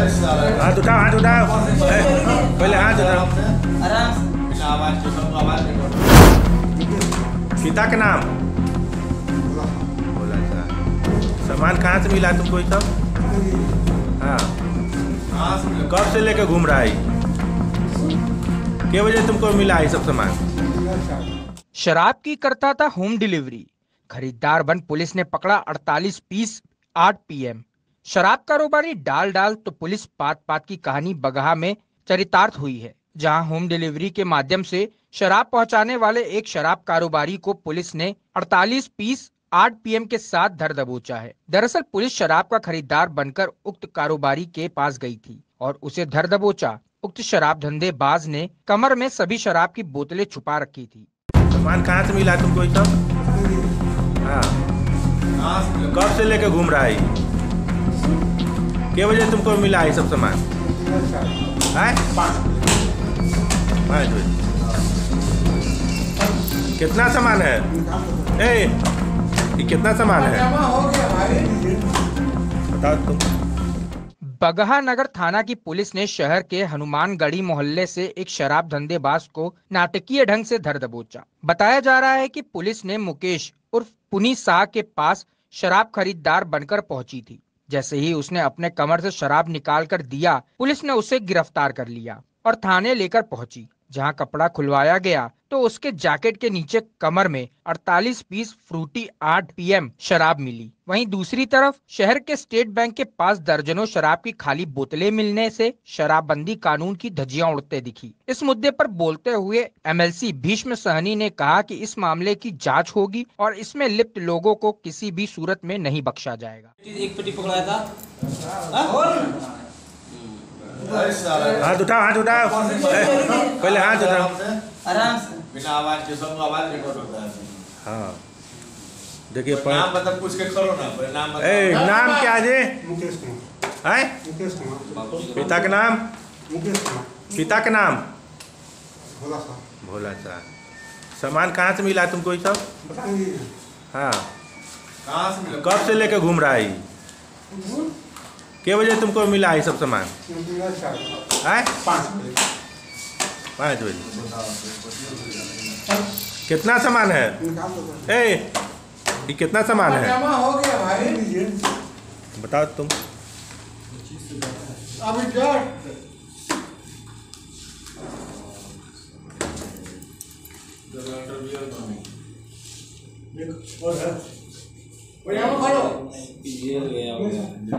हाथ उठाओ हाथ उठाओ पहले हाथ उठाओ पिता का नाम? सामान कहाँ से मिला तुमको सब? हाँ। कब से लेकर घूम रहा है के वजह तुमको मिला है सब सामान? शराब की करता था होम डिलीवरी। खरीदार बन पुलिस ने पकड़ा 48 पीस 8 पीएम। शराब कारोबारी डाल डाल तो पुलिस पात पात की कहानी बगहा में चरितार्थ हुई है, जहाँ होम डिलीवरी के माध्यम से शराब पहुँचाने वाले एक शराब कारोबारी को पुलिस ने 48 पीस 8 पीएम के साथ धर दबोचा है। दरअसल पुलिस शराब का खरीदार बनकर उक्त कारोबारी के पास गई थी और उसे धर दबोचा। उक्त शराब धंधेबाज ने कमर में सभी शराब की बोतलें छुपा रखी थी। सामान कहाँ से मिला तुमको हाँ। कब से लेकर घूम रहा है के वजह तुमको मिला ये सब सामान? बजे कितना सामान है? ए, ये कितना सामान है? बताओ तुम बगहा नगर थाना की पुलिस ने शहर के हनुमानगढ़ी मोहल्ले से एक शराब धंधेबाज को नाटकीय ढंग से धर दबोचा। बताया जा रहा है कि पुलिस ने मुकेश उर्फ़ पुनी शाह के पास शराब खरीदार बनकर पहुँची थी। जैसे ही उसने अपने कमर से शराब निकाल कर दिया, पुलिस ने उसे गिरफ़्तार कर लिया और थाने लेकर पहुँची। जहाँ कपड़ा खुलवाया गया तो उसके जैकेट के नीचे कमर में 48 पीस फ्रूटी 8 पीएम शराब मिली। वहीं दूसरी तरफ़ शहर के स्टेट बैंक के पास दर्जनों शराब की खाली बोतलें मिलने से शराबबंदी कानून की धज्जियाँ उड़ते दिखी। इस मुद्दे पर बोलते हुए एमएलसी भीष्म सहनी ने कहा कि इस मामले की जाँच होगी और इसमें लिप्त लोगों को किसी भी सूरत में नहीं बख्शा जाएगा। एक पकड़ाया था? हाथ उठाओ हाथ उठाओ। पहले हाथ उठाओ। आराम से। बिना आवाज़ के सब आवाज़ रिकॉर्ड होता है। हाँ। देखिए नाम बता पूछ के करो ना पहले नाम बता ए नाम क्या जी? मुकेश कुमार। है? मुकेश कुमार। पिता का नाम? मुकेश कुमार। पिता का नाम? भोला साहब। भोला शाह सामान कहाँ से मिला तुमको ये सब? हाँ। कहाँ से मिला? कब से लेकर घूम रहा है के बजे तुमको मिला है ये सब सामान? है? पाँच बजे। पाँच बजे। कितना सामान है? ए ये कितना सामान है? हो गया भाई। बताओ तुम। अभी और है और यहाँ पर खड़ो ये है ना